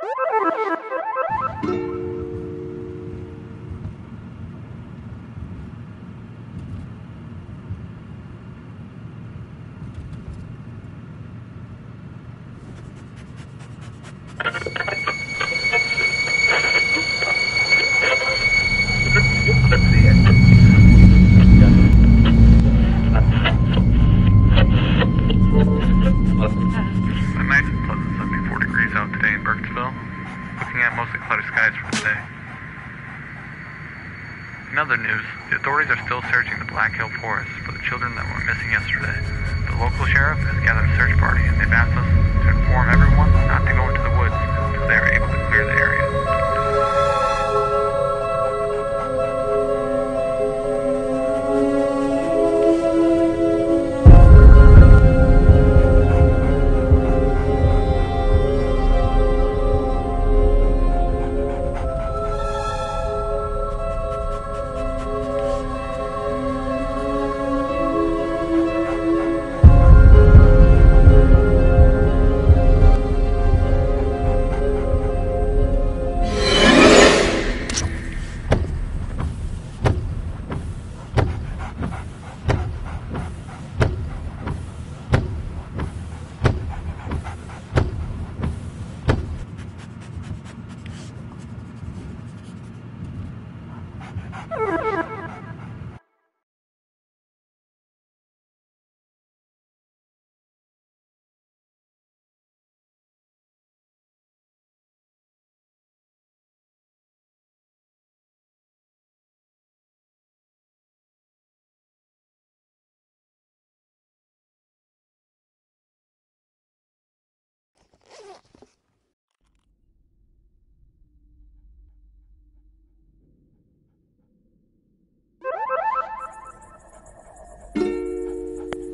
Thank you.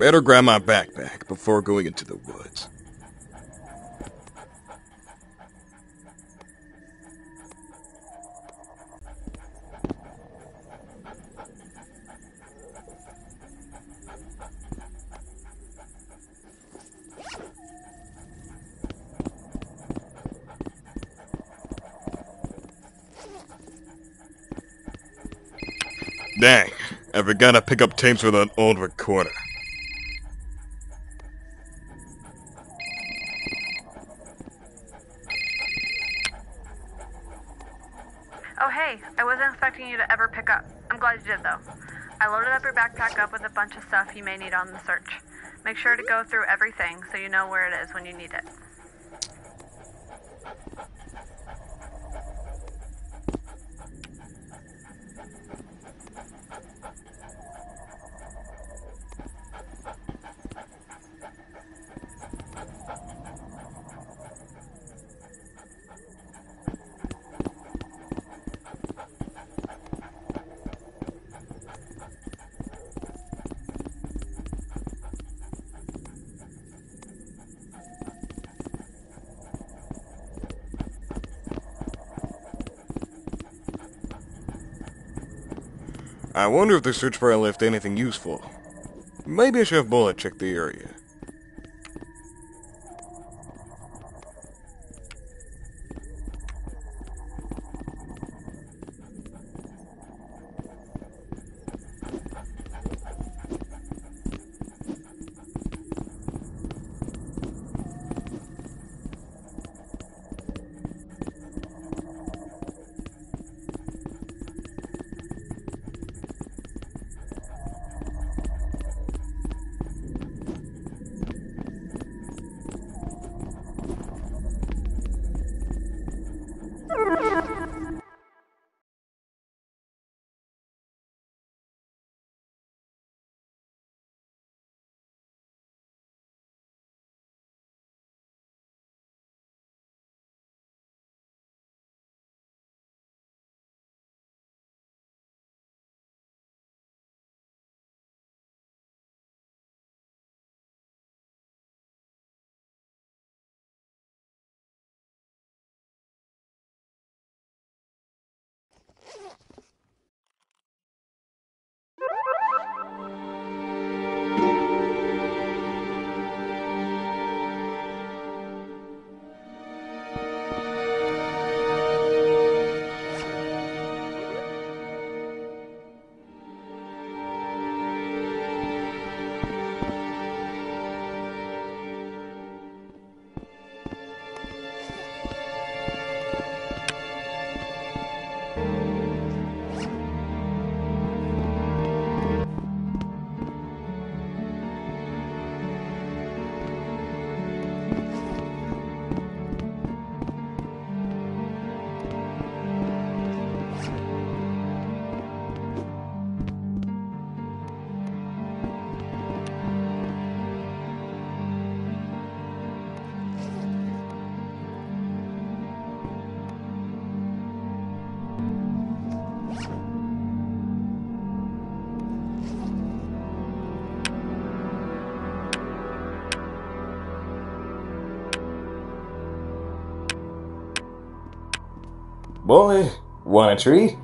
Better grab my backpack before going into the woods. Dang, I forgot to pick up tapes with an old recorder. Stuff you may need on the search. Make sure to go through everything so you know where it is when you need it. I wonder if the search party left anything useful. Maybe I should have Bullet check the area. Boy, want a treat?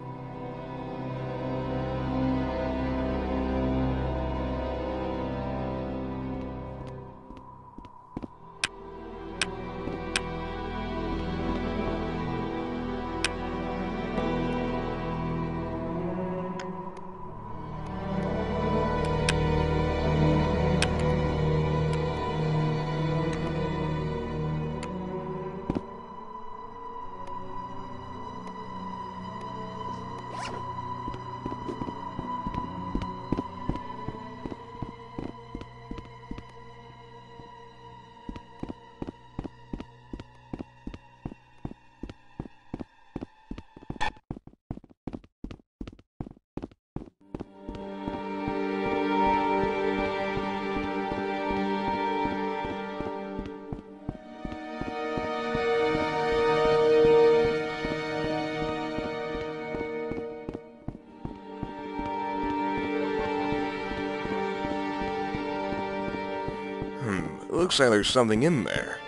Looks like there's something in there.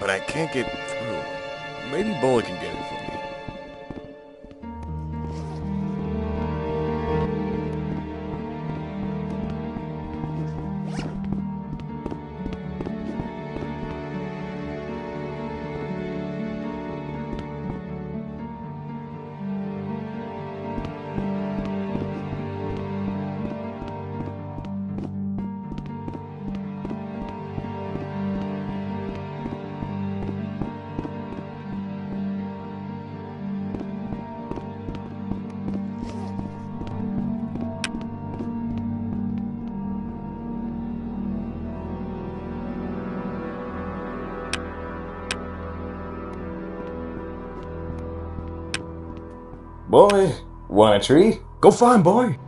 But I can't get through. Maybe Bullet can get Boy, want a treat? Go find boy.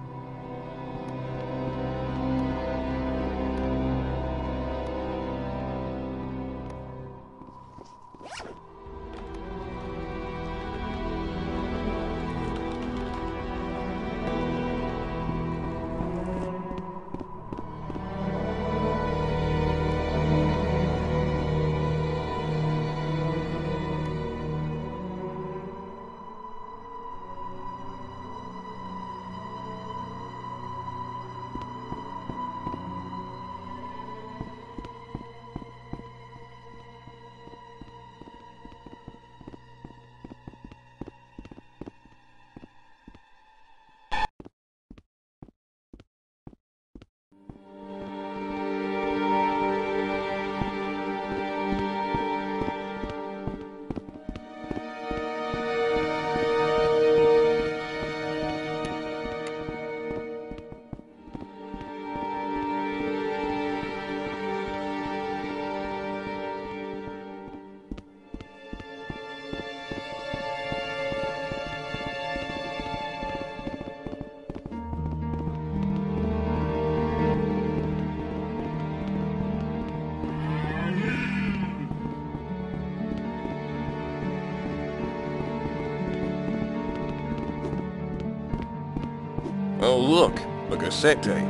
Oh, look, a cassette tape.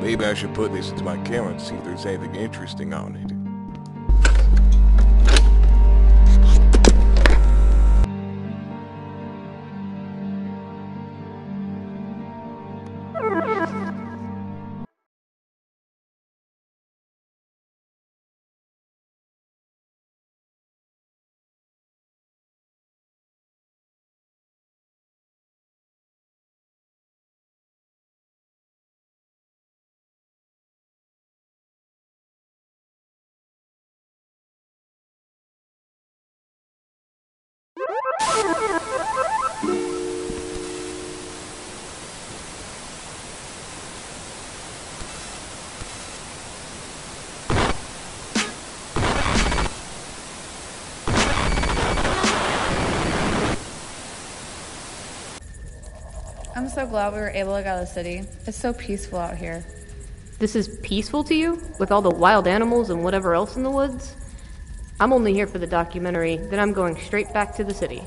Maybe I should put this into my camera and see if there's anything interesting on it. I'm so glad we were able to get out of the city. It's so peaceful out here. This is peaceful to you? With all the wild animals and whatever else in the woods? I'm only here for the documentary, then I'm going straight back to the city.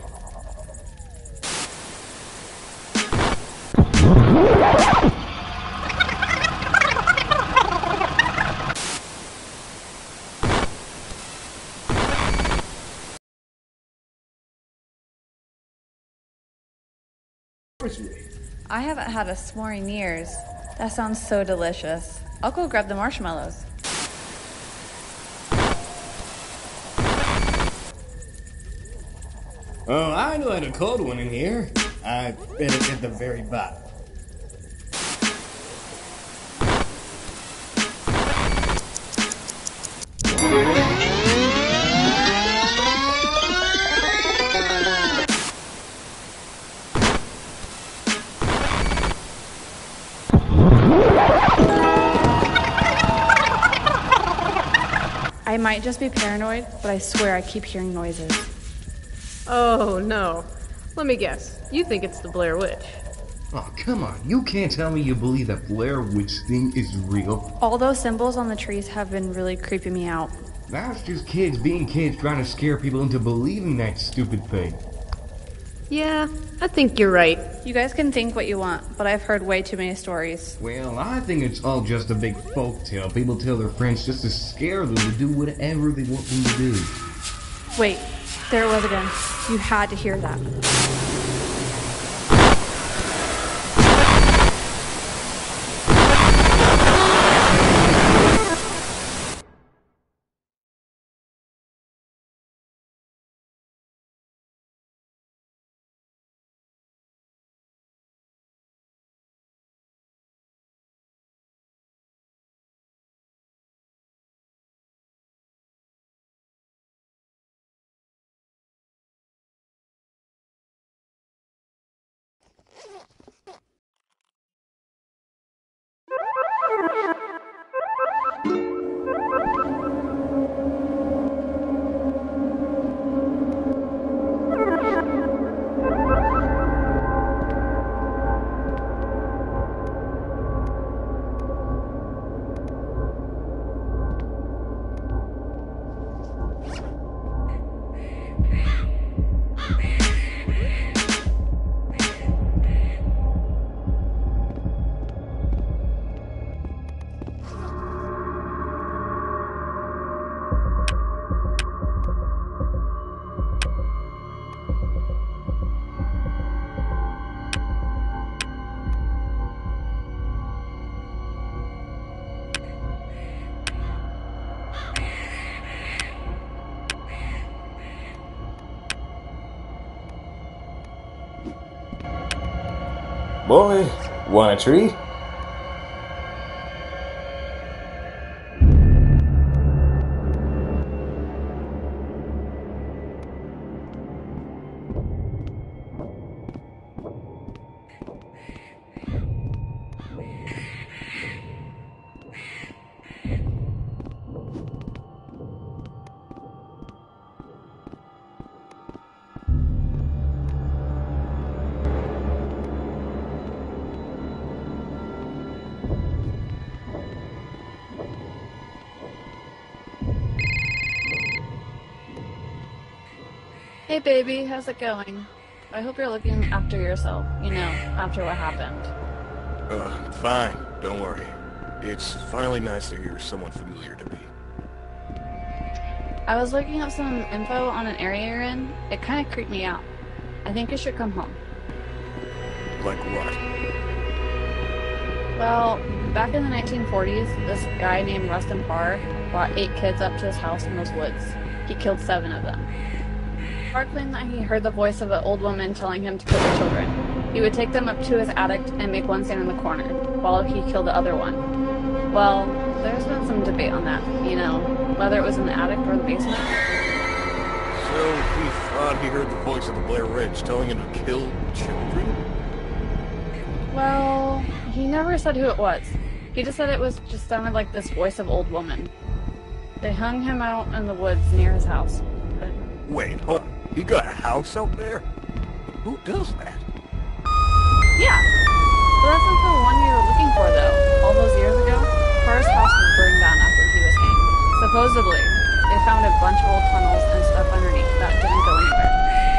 I haven't had a s'more in years. That sounds so delicious. I'll go grab the marshmallows. Oh, I know had a cold one in here. I bet it's at the very bottom. I might just be paranoid, but I swear I keep hearing noises. Oh no. Let me guess. You think it's the Blair Witch. Oh, come on. You can't tell me you believe that Blair Witch thing is real. All those symbols on the trees have been really creeping me out. That's just kids being kids trying to scare people into believing that stupid thing. Yeah, I think you're right. You guys can think what you want, but I've heard way too many stories. Well, I think it's all just a big folk tale people tell their friends just to scare them to do whatever they want them to do. Wait, there it was again. You had to hear that. Boy, want a treat? Hey baby, how's it going? I hope you're looking after yourself, you know, after what happened. Uh, fine, don't worry. It's finally nice to hear someone familiar to me. I was looking up some info on an area you're in. It kind of creeped me out. I think you should come home. Like what? Well, back in the 1940s, this guy named Rustin Parr brought eight kids up to his house in those woods. He killed seven of them. Parr claimed that he heard the voice of an old woman telling him to kill the children. He would take them up to his attic and make one stand in the corner, while he killed the other one. Well, there's been some debate on that, you know, whether it was in the attic or the basement. So he thought he heard the voice of the Blair Witch telling him to kill children? Well, he never said who it was. He just said it was just sounded like this voice of old woman. They hung him out in the woods near his house. Wait, hold on. He got a house out there? Who does that? yeah, but that's not the one you were looking for, though. All those years ago, Parr's house was burned down after he was hanged. Supposedly, they found a bunch of old tunnels and stuff underneath that didn't go anywhere.